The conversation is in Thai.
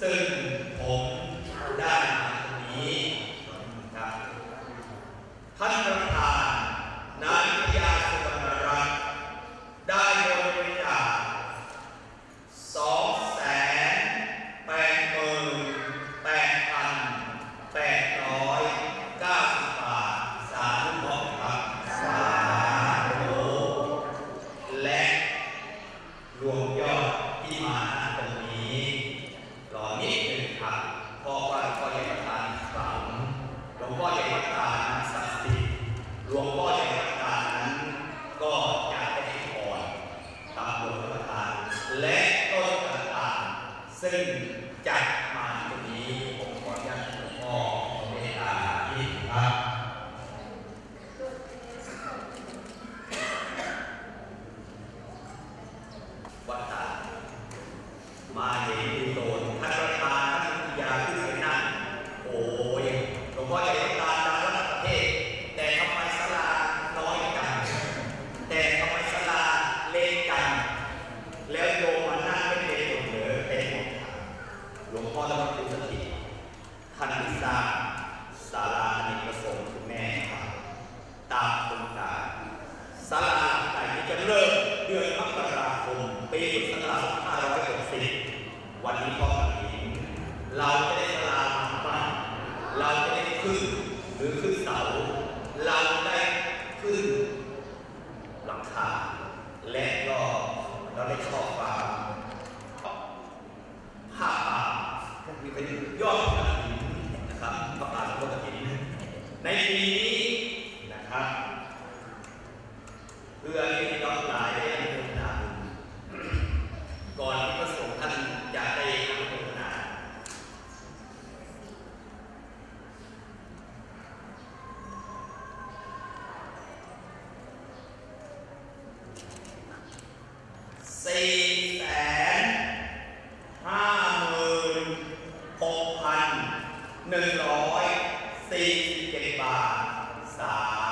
ซึ่งผมได้มาตรงนี้ครับท่านประธานนายวิทาสุวรรัตน์ได้บริจาค่นแปดพันแปดบาทและรวมยอดที่มา หัวข้อใหญ่ต่างๆนั้น ก็จะไดให้พรตามหลประธาน และต้นต่างซึ่งจมา และบำเพ็ญสถิคณะที่สร้างศาลาในประสงค์แม่ค่ะตามโครงการาลาใหญ่จะเริ่มเดือนมกราคมปี2560วันนี้ก็วันนี้เราจะ Amen. ければさあ